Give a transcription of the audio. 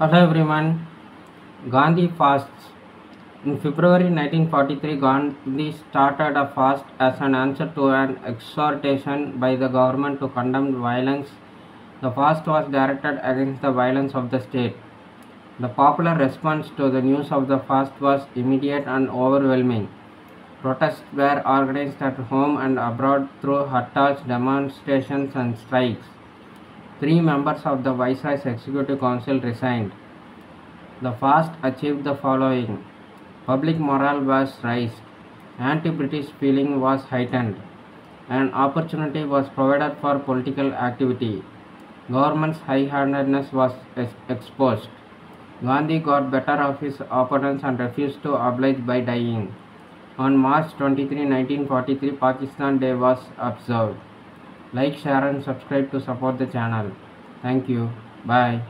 Hello everyone. Gandhi fasts. In February 1943, Gandhi started a fast as an answer to an exhortation by the government to condemn violence. The fast was directed against the violence of the state. The popular response to the news of the fast was immediate and overwhelming. Protests were organized at home and abroad through hartals, demonstrations, and strikes. Three members of the Viceroy's Executive Council resigned. The fast achieved the following public morale was raised, anti British feeling was heightened, an opportunity was provided for political activity. Government's high handedness was exposed. Gandhi got better of his opponents and refused to oblige by dying. On March 23, 1943, Pakistan Day was observed. Like, share, and subscribe to support the channel. Thank you. Bye.